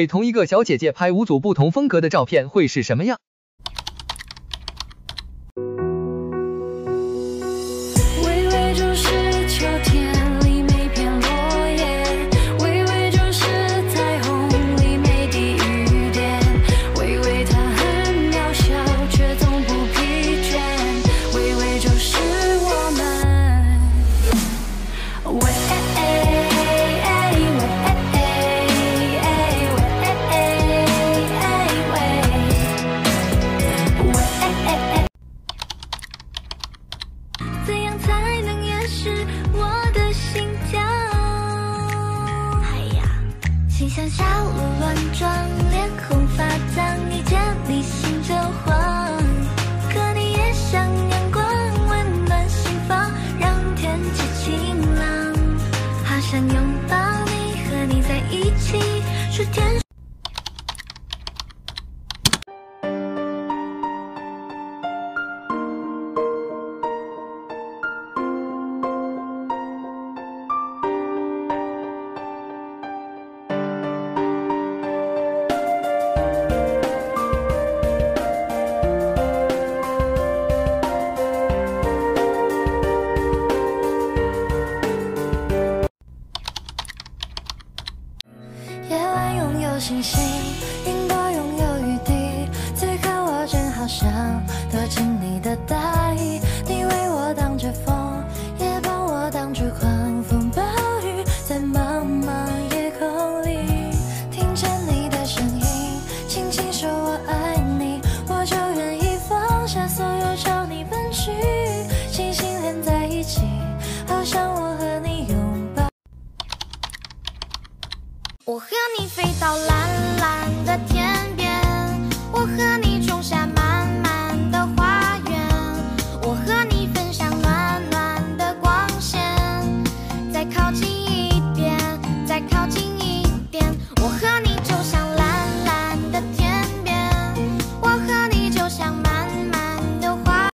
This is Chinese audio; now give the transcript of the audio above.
给同一个小姐姐拍五组不同风格的照片会是什么样？是我的心跳？哎呀，心像小鹿乱撞，脸红发烫，一见你心就慌。可你也像阳光，温暖心房，让天气晴朗。好想拥抱你，和你在一起，数天。星星云朵拥有雨滴此刻我正好想躲进你的大衣你为我挡着风也帮我挡住狂风暴雨在茫茫夜空里听见你的声音轻轻说我爱你我就愿意放下所有朝你奔去星星我和你飞到蓝蓝的天边我和你